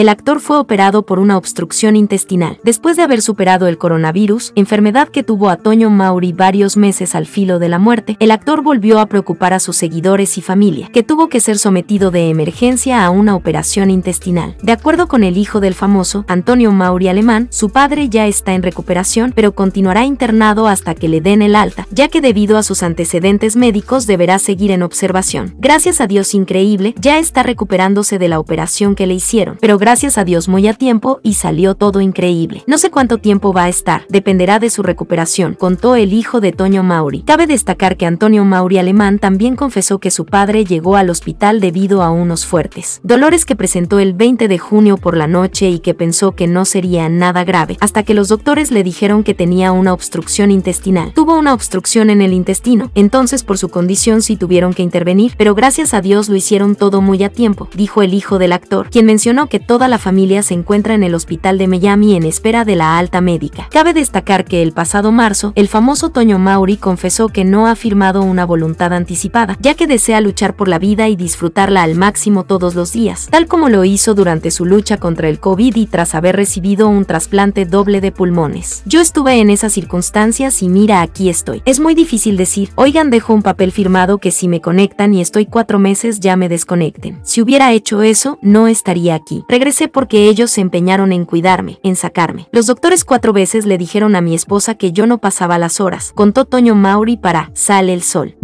el actor fue operado por una obstrucción intestinal. Después de haber superado el coronavirus, enfermedad que tuvo a Toño Mauri varios meses al filo de la muerte, el actor volvió a preocupar a sus seguidores y familia, que tuvo que ser sometido de emergencia a una operación intestinal. De acuerdo con el hijo del famoso, Antonio Mauri Alemán, su padre ya está en recuperación, pero continuará internado hasta que le den el alta, ya que debido a sus antecedentes médicos deberá seguir en observación. Gracias a Dios increíble, ya está recuperándose de la operación que le hicieron, pero a Dios muy a tiempo y salió todo increíble. No sé cuánto tiempo va a estar, dependerá de su recuperación, contó el hijo de Toño Mauri. Cabe destacar que Antonio Mauri Alemán también confesó que su padre llegó al hospital debido a unos fuertes dolores que presentó el 20 de junio por la noche y que pensó que no sería nada grave, hasta que los doctores le dijeron que tenía una obstrucción intestinal. Tuvo una obstrucción en el intestino, entonces por su condición sí tuvieron que intervenir, pero gracias a Dios lo hicieron todo muy a tiempo, dijo el hijo del actor, quien mencionó que toda la familia se encuentra en el hospital de Miami en espera de la alta médica. Cabe destacar que el pasado marzo, el famoso Toño Mauri confesó que no ha firmado una voluntad anticipada, ya que desea luchar por la vida y disfrutarla al máximo todos los días, tal como lo hizo durante su lucha contra el COVID y tras haber recibido un trasplante doble de pulmones. Yo estuve en esas circunstancias y mira aquí estoy. Es muy difícil decir, oigan dejo un papel firmado que si me conectan y estoy cuatro meses ya me desconecten. Si hubiera hecho eso, no estaría aquí. Regresé porque ellos se empeñaron en cuidarme, en sacarme. Los doctores cuatro veces le dijeron a mi esposa que yo no pasaba las horas, contó Toño Mauri para Sale el Sol.